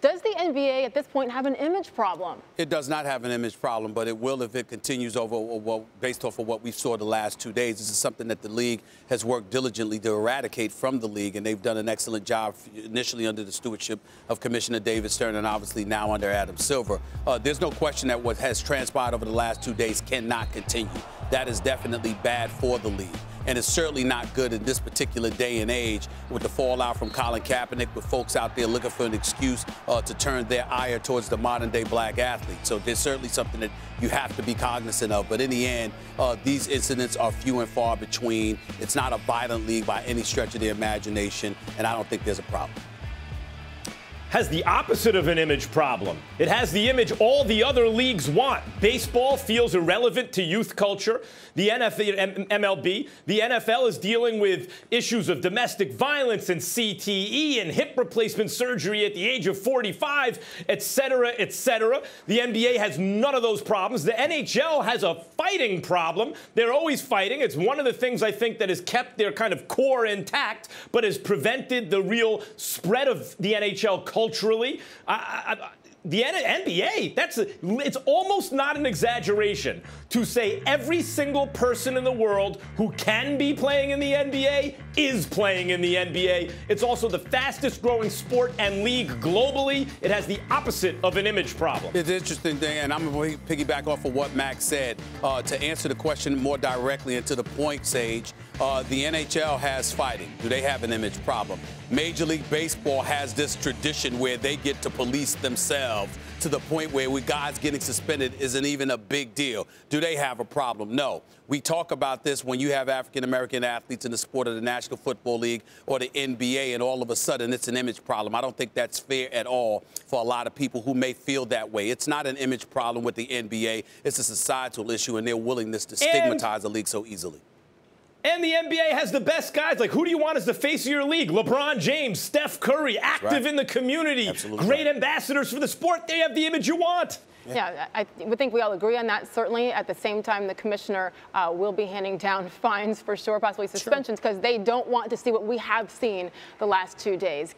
Does the NBA at this point have an image problem? It does not have an image problem, but it will if it continues over, well, based off of what we saw the last two days. This is something that the league has worked diligently to eradicate from the league, and they've done an excellent job initially under the stewardship of Commissioner David Stern and obviously now under Adam Silver. Uh, there's no question that what has transpired over the last two days cannot continue. That is definitely bad for the league and it's certainly not good in this particular day and age with the fallout from Colin Kaepernick, with folks out there looking for an excuse uh, to turn their ire towards the modern day black athlete. So there's certainly something that you have to be cognizant of. But in the end, uh, these incidents are few and far between. It's not a violent league by any stretch of the imagination, and I don't think there's a problem has the opposite of an image problem. It has the image all the other leagues want. Baseball feels irrelevant to youth culture. The NFL, MLB, the NFL is dealing with issues of domestic violence and CTE and hip replacement surgery at the age of 45, et cetera, et cetera. The NBA has none of those problems. The NHL has a fighting problem. They're always fighting. It's one of the things I think that has kept their kind of core intact, but has prevented the real spread of the NHL culture culturally. I, I, the NBA, that's it's almost not an exaggeration to say every single person in the world who can be playing in the NBA is playing in the NBA. It's also the fastest growing sport and league globally. It has the opposite of an image problem. It's interesting, thing, and I'm going to piggyback off of what Max said uh, to answer the question more directly and to the point, Sage. Uh, the NHL has fighting. Do they have an image problem? Major League Baseball has this tradition where they get to police themselves to the point where we guys getting suspended isn't even a big deal. Do they have a problem? No. We talk about this when you have African American athletes in the sport of the National Football League or the NBA, and all of a sudden it's an image problem. I don't think that's fair at all for a lot of people who may feel that way. It's not an image problem with the NBA, it's a societal issue and their willingness to stigmatize the league so easily. And the NBA has the best guys. Like, who do you want as the face of your league? LeBron James, Steph Curry, active right. in the community, Absolutely great right. ambassadors for the sport. They have the image you want. Yeah. yeah, I would think we all agree on that. Certainly, at the same time, the commissioner uh, will be handing down fines for sure, possibly suspensions, because sure. they don't want to see what we have seen the last two days.